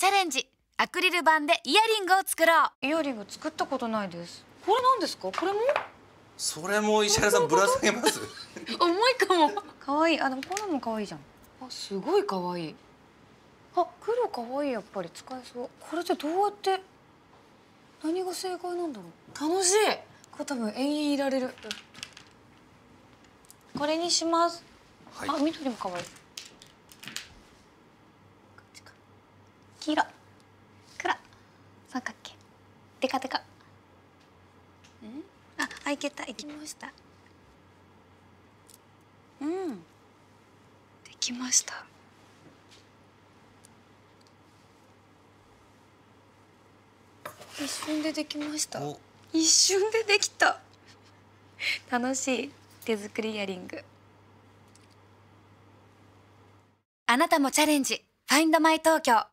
チャレンジ。アクリル板でイヤリングを作ろう。イヤリング作ったことないです。これなんですか？これも？それも石原さんぶら下げます？重いかも。可愛い。あでもこんなのも可愛いじゃん。あすごい可愛い。あ黒可愛い。やっぱり使えそう。これってどうやって何が正解なんだろう。楽しい。これ多分永遠いられる。これにします、はい。あ緑も可愛いこっちか黄色。黒。三角形。デカデカん。あ、あいけた。いきました。うん。できました。一瞬でできました。お。一瞬でできた。楽しい。手作りイヤリング。あなたもチャレンジ。Find My 東京